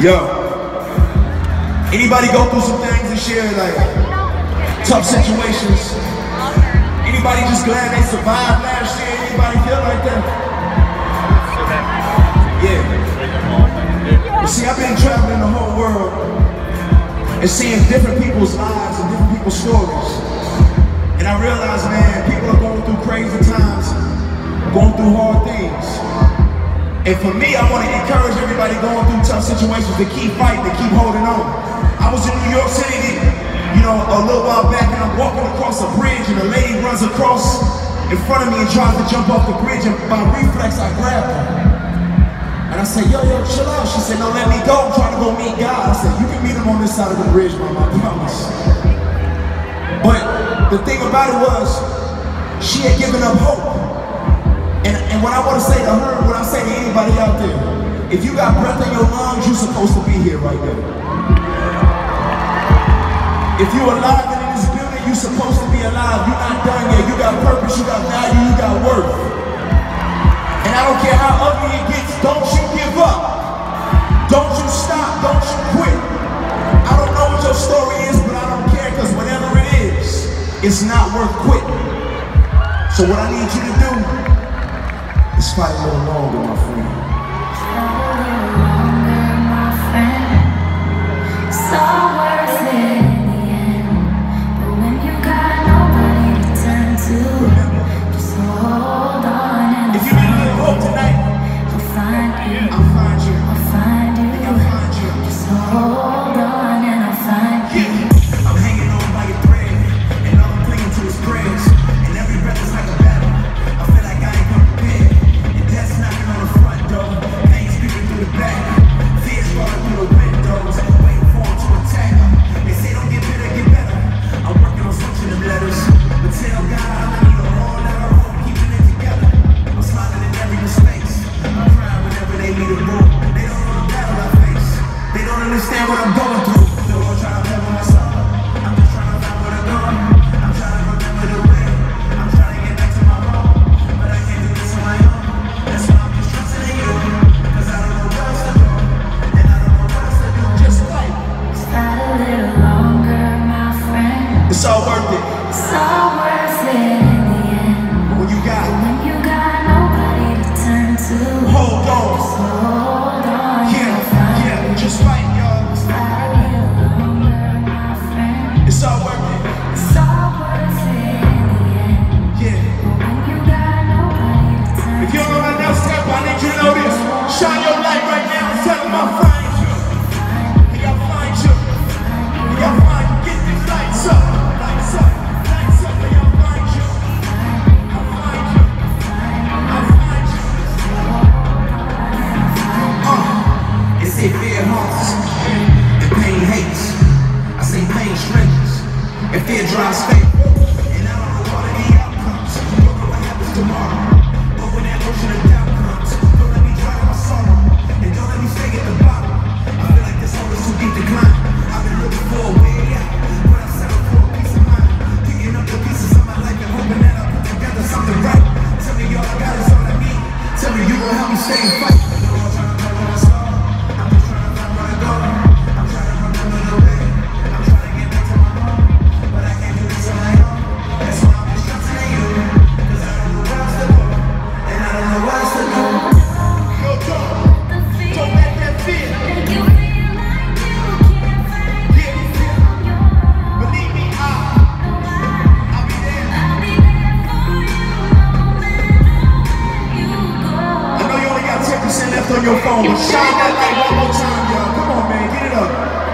Yo. Anybody go through some things this year, like tough situations? Anybody just glad they survived last year? Anybody feel like that? Yeah. But see, I've been traveling the whole world and seeing different people's lives and different people's stories. And I realize, man, people are going through crazy times, going through hard things. And for me, I want to encourage everybody going through tough situations to keep fighting, to keep holding on. I was in New York City, you know, a little while back, and I'm walking across a bridge, and a lady runs across in front of me and tries to jump off the bridge, and by reflex, I grab her. And I said, yo, yo, chill out. She said, no, let me go. I'm trying to go meet God. I said, you can meet him on this side of the bridge, mama, I promise. But the thing about it was, she had given up hope. And, what I want to say to her, what I say to anybody out there, if you got breath in your lungs, you're supposed to be here right now. If you're alive and in this building, you're supposed to be alive. You're not done yet. You got purpose, you got value, you got worth. And I don't care how ugly it gets, don't you give up. Don't you stop, don't you quit. I don't know what your story is, but I don't care, because whatever it is, it's not worth quitting. So what I need you to do it's fight a little longer, my friend. a little longer, my friend. So It's all worth it. on your phone. Shout out like one more time, y'all. Come on, man. Get it up.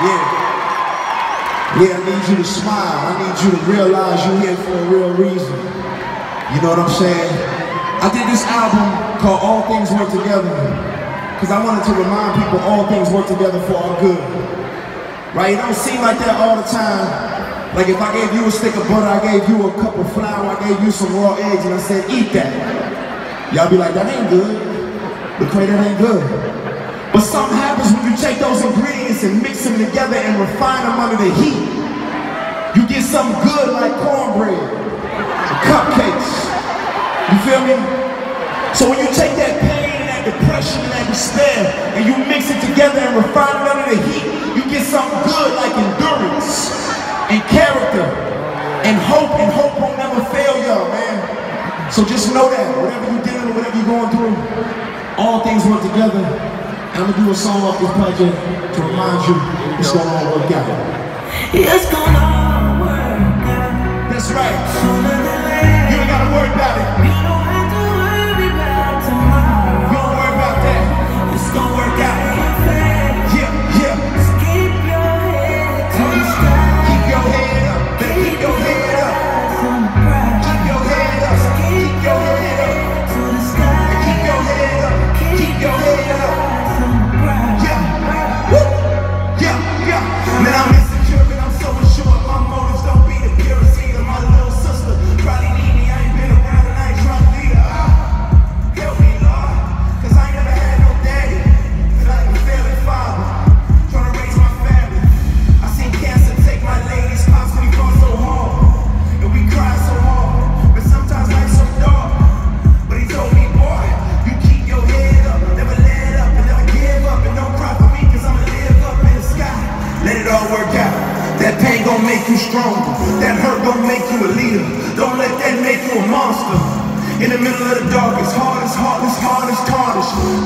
Yeah. Yeah, I need you to smile. I need you to realize you're here for a real reason. You know what I'm saying? I did this album called All Things Work Together because I wanted to remind people all things work together for our good. Right? It don't seem like that all the time. Like if I gave you a stick of butter, I gave you a cup of flour, I gave you some raw eggs, and I said, eat that. Y'all be like, that ain't good. Lecrae, that ain't good. But something happens when you take those ingredients and mix them together and refine them under the heat. You get something good like cornbread, cupcakes. You feel me? So when you take that pain and that depression and that despair and you mix it together and refine it under the heat, you get something good like endurance and character and hope, and hope won't never fail y'all, man. So just know that, whatever you're dealing with, whatever you're going through, all things work together. I'm gonna do a song off this project to remind you it's gonna all work out. It's gonna all work out. That's right. Sooner than later. You ain't gotta worry about it.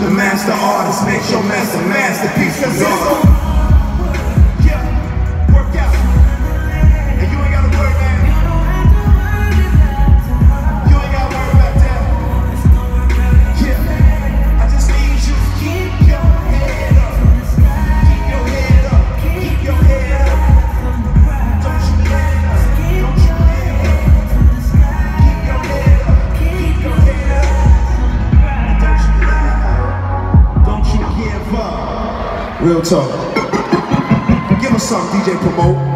The master artist makes your master masterpiece. Real talk. Give us some DJ Promote.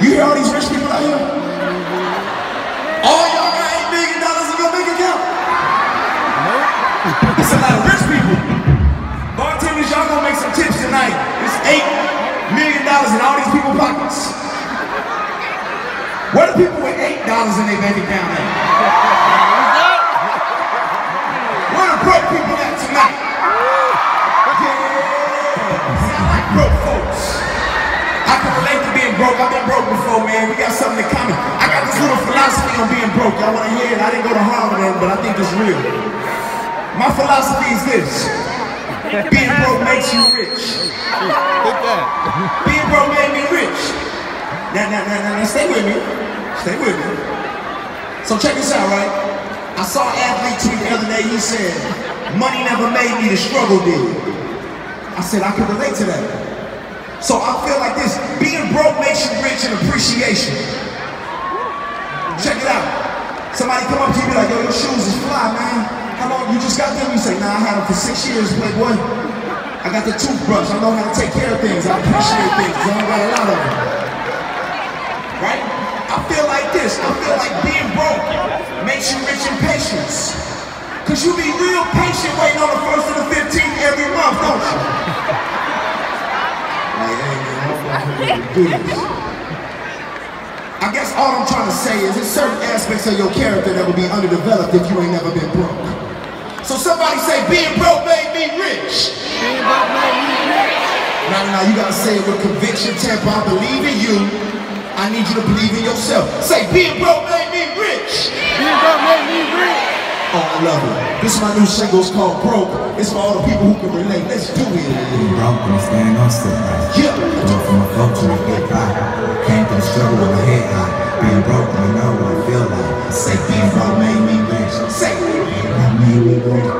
You hear all these rich people out here? All y'all got eight million dollars in your bank account. It's a lot of rich people. Bartenders, y'all gonna make some tips tonight. It's eight million dollars in all these people's pockets. Where the people with eight dollars in their bank account at? Where the broke people at tonight? Yeah, like broke folks. I can relate broke. I've been broke before, man. We got something in common. I got this little philosophy on being broke. Y'all wanna hear it? I didn't go to Harvard, but I think it's real. My philosophy is this. Being broke makes you rich. Being broke made me rich. Now, now, now, now, now, stay with me. Stay with me. So check this out, right? I saw an athlete tweet the other day. He said, money never made me, the struggle did. I said, I can relate to that. So I feel like this, being broke makes you rich in appreciation. Check it out. Somebody come up to you be like, yo, your shoes is fly, man. How long you just got them? You say, nah, I had them for six years, playboy. I got the toothbrush. I know how to take care of things. I appreciate things. I don't got a lot of them. Right? I feel like this. I feel like being broke makes you rich in patience. Cause you be real patient waiting on the first of the 15th every month, don't you? I guess all I'm trying to say is there's certain aspects of your character that will be underdeveloped if you ain't never been broke. So somebody say, being broke made me rich. Being broke made me rich. Now, now, you gotta say it with conviction, Tampa. I believe in you. I need you to believe in yourself. Say, being broke made me rich. Being broke made me rich on the level. This is my new single, it's called Broke. It's for all the people who can relate. Let's do it. Being broke, I'm staying on still high. Yeah. Going from a flow to a get by. Came through struggle with a head high. Being broke, I know what it feel like. Say being broke made me rich. Say, I made me rich.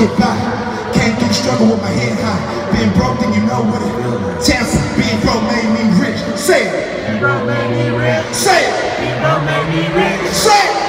get by. Came through struggle with my head high. Being broke, then you know what it is. Chance being broke made me rich. Say it. Being broke made me rich. Say it. Being broke made me rich. Say it.